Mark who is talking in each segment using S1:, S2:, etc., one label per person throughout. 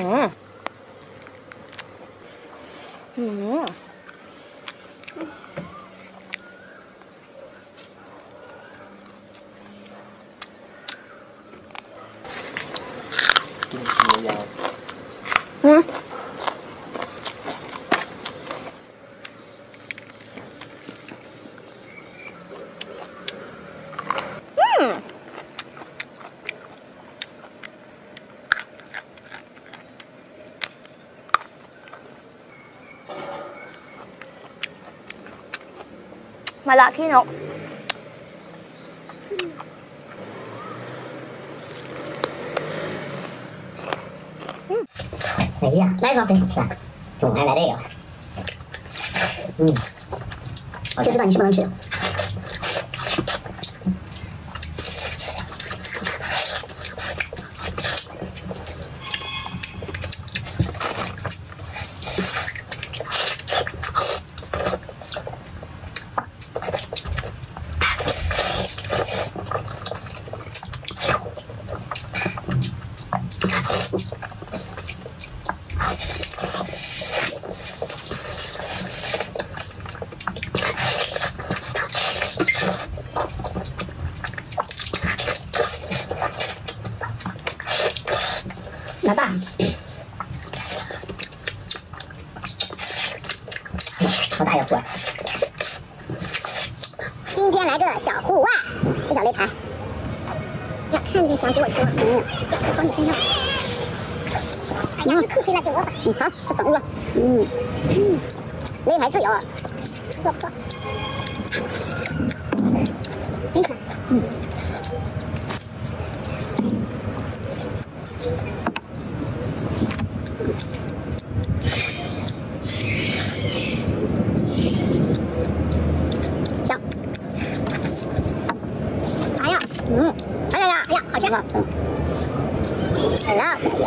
S1: 응. my 鸡肉。
S2: 哎呀来一口真总来这个。嗯。我就知道你是不能吃的。老大，好大一锅！今天来个小户外，这小擂台。呀，看这个想给我吃了，嗯，放你身上。哎呀，你可谁来给我吧？嗯，好，这等着。嗯嗯，擂台自由。哇哇！真香。嗯。香。哎呀，嗯，哎呀呀，哎呀，好吃。哎呀，哎呀。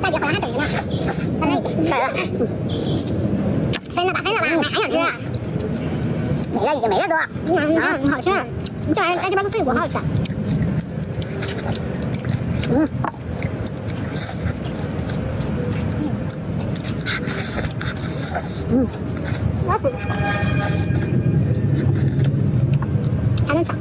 S2: 大姐好像还等着呢，再来一点，再来。分了吧，分了吧，我还想吃。没了，已经没了都。嗯啊，好吃。你这玩意儿，在，这边都碎骨，好好吃。嗯。嗯，我不。还能长。